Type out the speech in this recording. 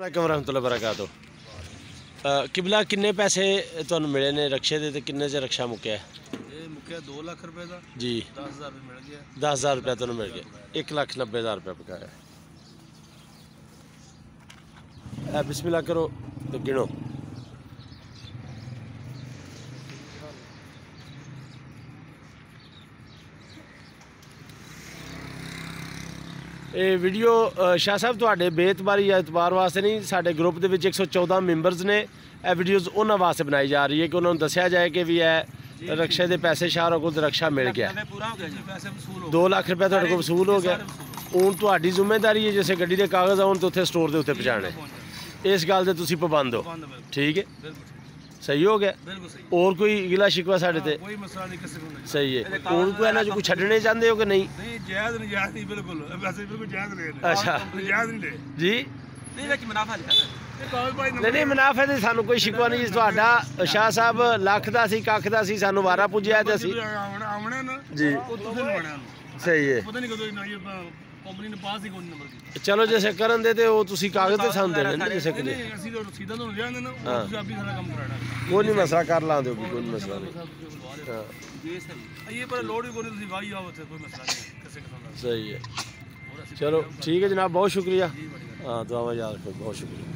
ਵਾਲੇਕੁਮ ਰਹਿਮਤੁਲਾਹ ਬਰਕਾਤੁ ਕਿਬਲਾ ਕਿੰਨੇ ਪੈਸੇ ਤੁਹਾਨੂੰ ਮਿਲੇ ਨੇ ਰਕਸ਼ੇ ਦੇ ਤੇ ਕਿੰਨੇ ਚ ਰਕਸ਼ਾ ਮੁੱਕਿਆ? ਹੈ? ਇਹ ਮੁੱਕਿਆ 2 ਲੱਖ ਰੁਪਏ ਦਾ। ਜੀ। 10000 ਰੁਪਏ ਮਿਲ ਗਿਆ। 10000 ਰੁਪਏ ਤੁਹਾਨੂੰ ਮਿਲ ਗਿਆ। 1 ਲੱਖ 90000 ਰੁਪਏ ਬਕਾਇਆ ਐ ਬਿਸਮਿਲ੍ਲਾ ਕਰੋ ਤੇ ਗਿਣੋ। ਇਹ ਵੀਡੀਓ ਸ਼ਾਹ ਸਾਹਿਬ ਤੁਹਾਡੇ ਬੇਤਬਾਰੀ ਜਾਂ ਇਤਬਾਰ ਵਾਸਤੇ ਨਹੀਂ ਸਾਡੇ ਗਰੁੱਪ ਦੇ ਵਿੱਚ 114 ਮੈਂਬਰਸ ਨੇ। ਇਹ ਵੀਡੀਓਜ਼ ਉਹਨਾਂ ਵਾਸਤੇ ਬਣਾਈ ਜਾ ਰਹੀ ਹੈ ਕਿ ਉਹਨਾਂ ਨੂੰ ਦੱਸਿਆ ਜਾਏ ਕਿ ਵੀ ਇਹ ਰਕਸ਼ੇ ਦੇ ਪੈਸੇ ਸ਼ਾਹਰੋ ਕੋਲ ਰਕਸ਼ਾ ਮਿਲ ਗਿਆ। ਪੂਰਾ ਹੋ ਗਿਆ ਜੀ ਪੈਸੇ ਵਸੂਲ ਹੋ 2 ਲੱਖ ਰੁਪਏ ਤੁਹਾਡੇ ਕੋਲ ਵਸੂਲ ਹੋ ਗਿਆ। ਹੁਣ ਤੁਹਾਡੀ ਜ਼ਿੰਮੇਵਾਰੀ ਹੈ ਜਿਵੇਂ ਗੱਡੀ ਦੇ ਕਾਗਜ਼ ਆਉਣ ਤੇ ਉੱਥੇ ਸਟੋਰ ਦੇ ਉੱਤੇ ਪਹੁੰਚਾਣੇ ਇਸ ਗੱਲ ਦੇ ਤੁਸੀਂ ਪਾਬੰਦ ਹੋ। ਠੀਕ ਹੈ? ਸਹੀ ਹੋ। ਗਿਆ ਹੋਰ ਕੋਈ ਗਿਲਾ ਸ਼ਿਕਵਾ ਸਾਡੇ ਤੇ? ਕੋਈ ਮਸਲਾ ਨਹੀਂ ਕਿਸੇ ਨੂੰ ਨਹੀਂ। ਸਹੀ ਹੈ। ਹੋਰ ਕੋਈ ਇਹਨਾਂ ਚ ਕੋਈ ਛੱਡਣੇ ਚਾਹੁੰਦੇ ਹੋ ਕਿ ਨਹੀਂ? ਨਹੀਂ ਜਾਇਜ਼ ਨਹੀਂ ਜਾਇਜ਼ ਨਹੀਂ ਬਿਲਕੁਲ। ਵੈਸੇ ਬਿਲਕੁਲ ਜਾਇਜ਼ ਰਹੇ ਅੱਛਾ। ਜਾਇਜ਼ ਨਹੀਂ ਜੀ? ਨਹੀਂ ਵਿੱਚ ਮੁਨਾਫਾ ਨਹੀਂ ਨਹੀਂ ਮੁਨਾਫੇ ਦੇ ਸਾਨੂੰ ਕੋਈ ਸ਼ਿਕਵਾ ਨਹੀਂ। ਤੁਹਾਡਾ ਸ਼ਾਹ ਸਾਹਿਬ ਲੱਖ ਦਾ ਸੀ ਕੱਖ ਦਾ ਸੀ ਸਾਨੂੰ ਵਾਰਾ ਪੁੱਜਿਆ ਤੇ ਅਸੀਂ ਆਉਣਾ ਨਾ ਜੀ। ਸਹੀ ਹੈ। ਪਤਾ ਨਹੀਂ ਕਦੋਂ ਨਾ ਇਹ ਕੰਪਨੀ ਨੇ ਪਾਸ ਹੀ ਕੋਈ ਨੰਬਰ ਕੀਤਾ। ਚਲੋ ਜੇ ਸੇ ਕਰਨ ਦੇ ਤੇ ਉਹ ਤੁਸੀਂ ਕਾਗਜ਼ ਤੇ ਸਾਨੂੰ ਦੇਣੇ ਨੇ। ਜਿਸੇ ਕਿ ਨਹੀਂ ਅਸੀਂ ਤਾਂ ਸੀਧਾ ਤੁਹਾਨੂੰ ਲਿਆ ਨਾ ਉਹ ਤੁਸੀਂ ਆਪੀ ਸਾਰਾ ਕੰਮ ਕਰਾਣਾ ਕੋਈ ਨਹੀਂ ਮਸਲਾ ਕਰ ਲਾਂਦੇ ਹੋ ਕੋਈ ਮਸਲਾ ਨਹੀਂ। ਹਾਂ। ਜੀ ਇਹ ਪਰ ਲੋਡ ਵੀ ਕੋਈ ਨਹੀਂ ਤੁਸੀਂ ਵਾਹੀ ਆਓ ਉੱਥੇ ਕੋਈ ਮਸਲਾ ਨਹੀਂ ਕਿਸੇ ਕਿਸਮ ਦਾ। ਸਹੀ ਹੈ। ਚਲੋ ਠੀਕ ਹੈ ਜਨਾਬ ਬਹੁਤ ਸ਼ੁਕਰੀਆ। ਹਾਂ ਦੁਆਵਾਂ ਯਾਦ ਰੱਖੋ ਬਹੁਤ ਸ਼ੁਕਰੀਆ।